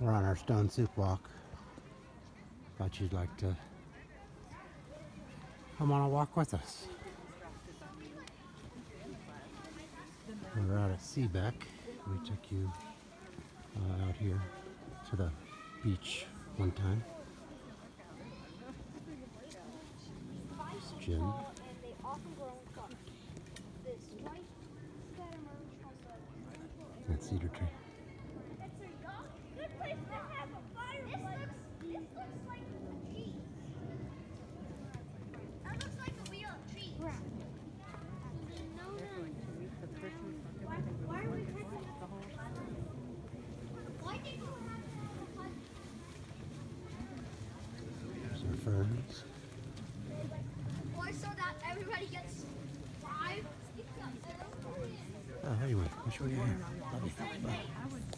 We're on our stone soup walk. Thought you'd like to come on a walk with us. We're out at Seebeck. We took you uh, out here to the beach one time. Is Jim. and they often five? Oh, hey, wait. Which way you here? Love you. Bye.